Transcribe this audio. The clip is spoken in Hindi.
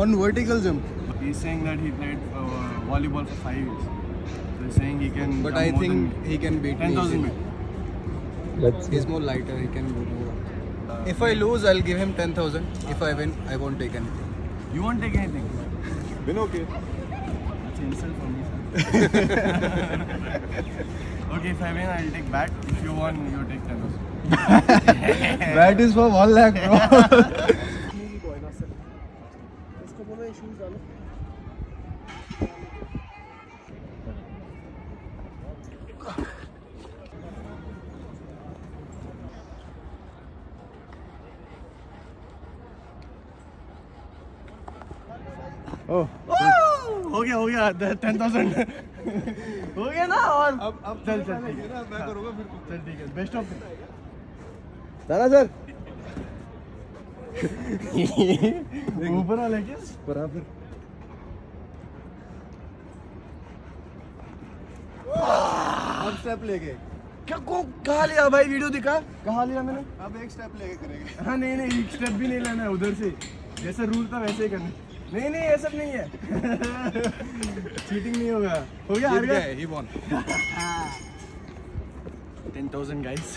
on vertical jump. He's saying that he played uh, volleyball for five years. So he's saying he can. But jump I more think than he can beat me. 10,000 meters. Let's He's more lighter. He can do more. If I lose, I'll give him ten thousand. If I win, I won't take anything. You won't take anything. Win okay. That's an insult for me. sir. okay, if I win, I'll take back. If you won, you take 10,000. That is for one lakh, bro. oh. हो गया हो गया टेन थाउज़ेंड हो गया ना और अब अब चल चल ठीक मैं करूँगा फिर चल ठीक है बेस्ट ऑफ़ दादा सर ऊपर वाले क्या बराबर। अब स्टेप लेके। क्या को कहाँ लिया भाई वीडियो दिखा? कहाँ लिया मैंने? अब एक स्टेप लेके करेंगे। हाँ नहीं नहीं एक स्टेप भी नहीं लेना है उधर से। जैसे रूल था वैसे ही करना नहीं नहीं ये सब नहीं है। चीटिंग नहीं होगा। हो गया हार गया? He won ten thousand guys